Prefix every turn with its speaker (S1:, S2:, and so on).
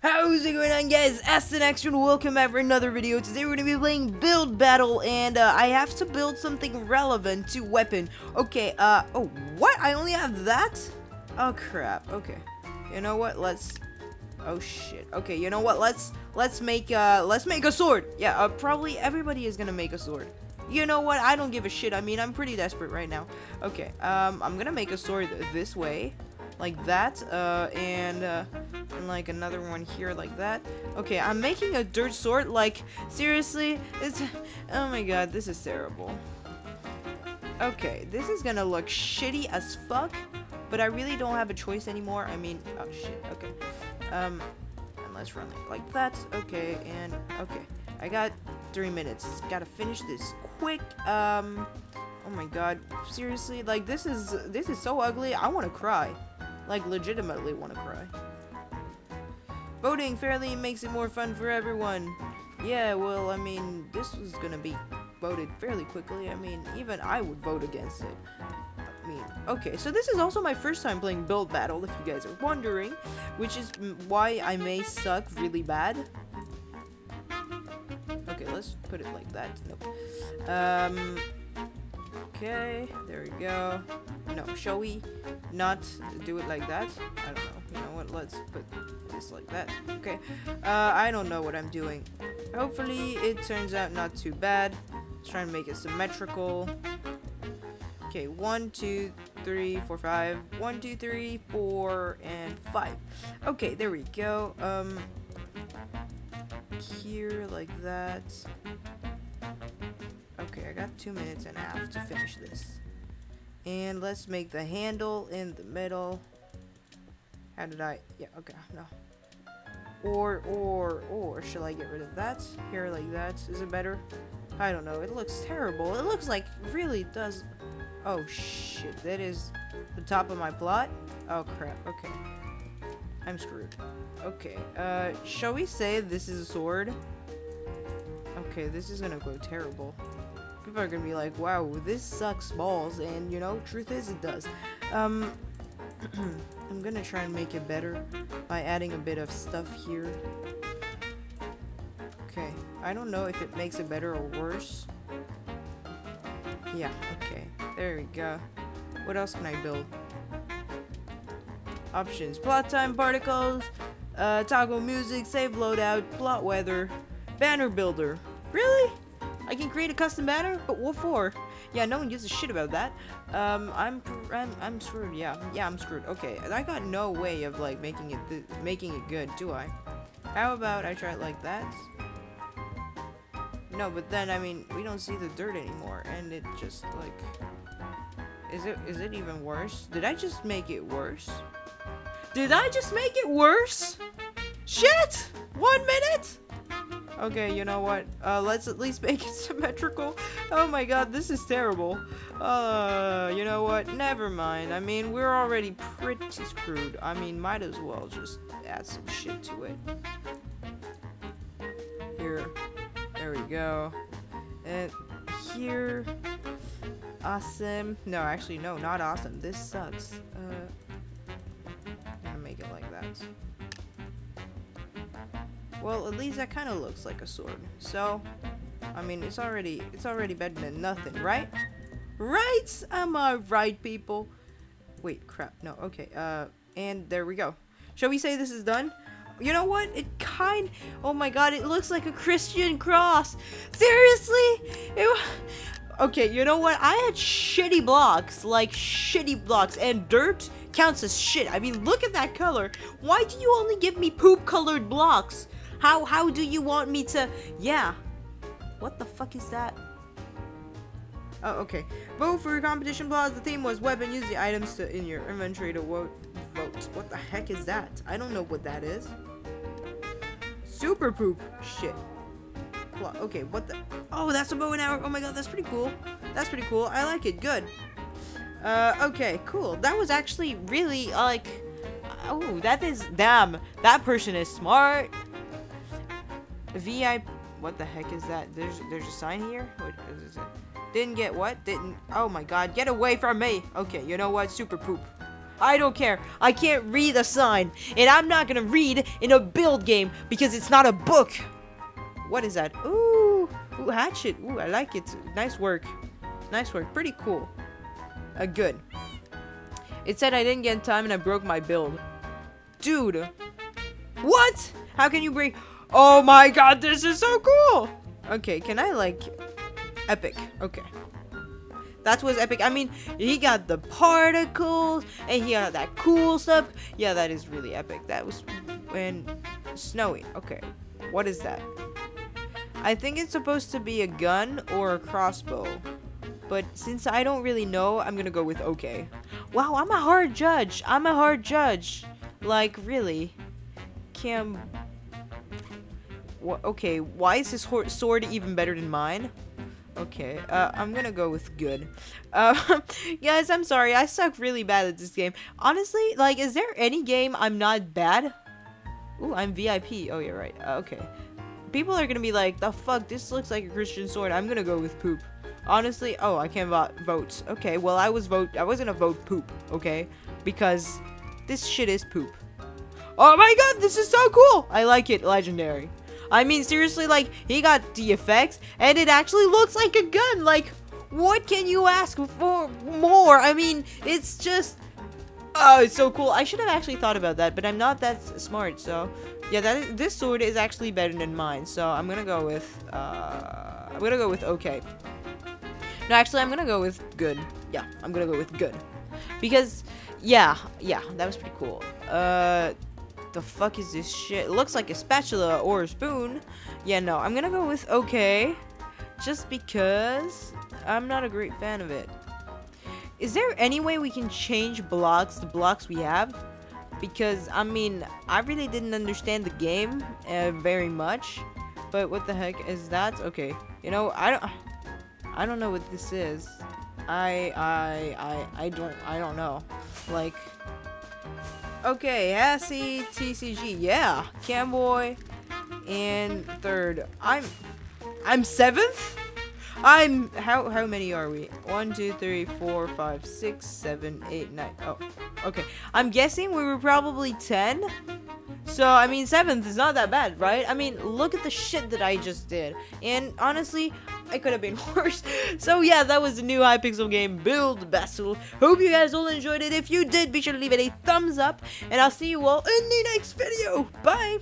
S1: How's it going on guys? Astinax and welcome back for another video. Today we're going to be playing Build Battle and uh, I have to build something relevant to weapon. Okay, uh, oh, what? I only have that? Oh crap, okay. You know what, let's, oh shit. Okay, you know what, let's, let's make, uh, let's make a sword. Yeah, uh, probably everybody is gonna make a sword. You know what, I don't give a shit. I mean, I'm pretty desperate right now. Okay, um, I'm gonna make a sword this way like that, uh, and, uh, and like another one here like that. Okay, I'm making a dirt sword, like, seriously, it's, oh my god, this is terrible. Okay, this is gonna look shitty as fuck, but I really don't have a choice anymore. I mean, oh shit, okay. Um, and let's run like that, okay, and, okay. I got three minutes, gotta finish this quick, um, oh my god, seriously, like, this is, this is so ugly, I wanna cry. Like, legitimately want to cry. Voting fairly makes it more fun for everyone. Yeah, well, I mean, this was gonna be voted fairly quickly. I mean, even I would vote against it. I mean, okay, so this is also my first time playing Build Battle, if you guys are wondering, which is why I may suck really bad. Let's put it like that. Nope. Um, okay, there we go. No, shall we not do it like that? I don't know. You know what? Let's put this like that. Okay. Uh, I don't know what I'm doing. Hopefully it turns out not too bad. Let's try and make it symmetrical. Okay, one, two, three, four, five. One, two, three, four, and five. Okay, there we go. Um, here like that. Okay, I got two minutes and a half to finish this. And let's make the handle in the middle. How did I? Yeah, okay, no. Or, or, or, shall I get rid of that? Here, like that. Is it better? I don't know. It looks terrible. It looks like really does... Oh, shit. That is the top of my plot? Oh, crap. Okay. I'm screwed. Okay. Uh, shall we say this is a sword? Okay, this is gonna go terrible people are gonna be like, wow, this sucks balls, and you know, truth is it does. Um, I'm gonna try and make it better by adding a bit of stuff here. Okay, I don't know if it makes it better or worse. Yeah, okay, there we go. What else can I build? Options, plot time particles, uh, toggle music, save loadout, plot weather, banner builder. Really? I can create a custom banner, but what for? Yeah, no one gives a shit about that. Um, I'm, I'm, I'm screwed. Yeah, yeah, I'm screwed. Okay, I got no way of like making it, making it good, do I? How about I try it like that? No, but then I mean, we don't see the dirt anymore, and it just like, is it, is it even worse? Did I just make it worse? Did I just make it worse? Shit! One minute? Okay, you know what? Uh, let's at least make it symmetrical. Oh my god, this is terrible. Uh, you know what? Never mind. I mean, we're already pretty screwed. I mean, might as well just add some shit to it. Here. There we go. And here. Awesome. No, actually, no, not awesome. This sucks. Well, at least that kind of looks like a sword. So, I mean, it's already it's already better than nothing, right? Right? Am I right, people? Wait, crap. No, okay. Uh, and there we go. Shall we say this is done? You know what? It kind... Oh my god, it looks like a Christian cross. Seriously? It... Okay, you know what? I had shitty blocks, like shitty blocks, and dirt counts as shit. I mean, look at that color. Why do you only give me poop-colored blocks? How how do you want me to Yeah. What the fuck is that? Oh, okay. Vote for your competition applause. The theme was weapon. Use the items to in your inventory to vote. Vote. What the heck is that? I don't know what that is. Super poop. Shit. Okay, what the? Oh, that's a bow and arrow. Oh my god, that's pretty cool. That's pretty cool. I like it. Good. Uh, okay, cool. That was actually really, like... Oh, that is... Damn. That person is smart. VIP. What the heck is that? There's there's a sign here. What is it? Didn't get what? Didn't. Oh my god, get away from me. Okay, you know what? Super poop. I don't care. I can't read a sign. And I'm not gonna read in a build game because it's not a book. What is that? Ooh. Ooh, hatchet. Ooh, I like it. Nice work. Nice work. Pretty cool. Uh, good. It said I didn't get time and I broke my build. Dude. What? How can you break... Oh my god, this is so cool! Okay, can I, like... Epic. Okay. That was epic. I mean, he got the particles, and he got that cool stuff. Yeah, that is really epic. That was when snowy. Okay, what is that? I think it's supposed to be a gun or a crossbow. But since I don't really know, I'm gonna go with okay. Wow, I'm a hard judge. I'm a hard judge. Like, really? Cam... okay, why is his sword even better than mine? Okay, uh, I'm gonna go with good. Uh, guys, I'm sorry, I suck really bad at this game. Honestly, like, is there any game I'm not bad? Ooh, I'm VIP. Oh, you're right. Uh, okay. People are gonna be like, the fuck, this looks like a Christian sword. I'm gonna go with poop. Honestly, oh, I can't vote votes. Okay, well, I was vote. I wasn't a vote poop. Okay, because this shit is poop. Oh my god, this is so cool! I like it, legendary. I mean, seriously, like, he got the effects, and it actually looks like a gun. Like, what can you ask for more? I mean, it's just... Oh, it's so cool. I should have actually thought about that, but I'm not that smart, so... Yeah, that is, this sword is actually better than mine, so I'm gonna go with... Uh, I'm gonna go with okay. No, actually, I'm gonna go with good. Yeah, I'm gonna go with good. Because, yeah, yeah, that was pretty cool. Uh the fuck is this shit? It looks like a spatula or a spoon. Yeah, no, I'm gonna go with okay. Just because I'm not a great fan of it. Is there any way we can change blocks, the blocks we have? Because, I mean, I really didn't understand the game uh, very much. But what the heck is that? Okay, you know, I don't... I don't know what this is. I, I, I, I don't, I don't know. Like, Okay, Hassie, TCG, yeah. Camboy, and third. I'm, I'm seventh? I'm, how, how many are we? One, two, three, four, five, six, seven, eight, nine. Oh, okay. I'm guessing we were probably 10. So, I mean, 7th is not that bad, right? I mean, look at the shit that I just did. And honestly, I could have been worse. So yeah, that was the new Hypixel game, Build Battle. Hope you guys all enjoyed it. If you did, be sure to leave it a thumbs up. And I'll see you all in the next video. Bye!